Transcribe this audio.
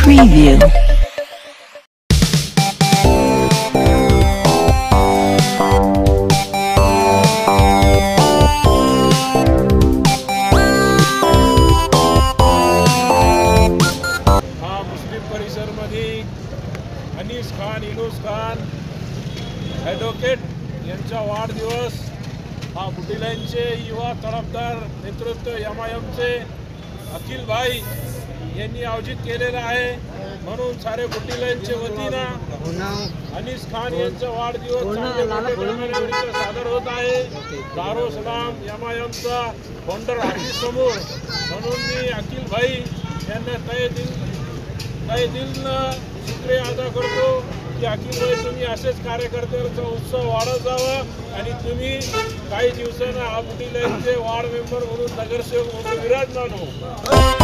Preview. हा मुस्लिम परिसरमध्ये अनीस खान इनूस खान ॲडव्होकेट यांचा वाढदिवस हा बुटिलांचे युवा तडफदार नेतृत्व एम आय एमचे अखिल भाई यांनी आयोजित केलेला आहे. म्हणून सारे बुटिलांच्या वतीनं अनीस खान यांचा वाढदिवस प्रकारे सादर होत आहे. दारो सलाम एमचा फाउंडर हाफिज समोर. म्हणून मी अखिल भाई यांना तय दिल तय दिलनं शुक्रिया अदा करतो की अखिल भाई तुम्ही असेच कार्यकर्त्यांचा उत्सव वाढत जावा आणि तुम्ही काही दिवसांना हा बुटीलाईनचे वार्ड मेंबर म्हणून नगरसेवक म्हणून विराजमान हो.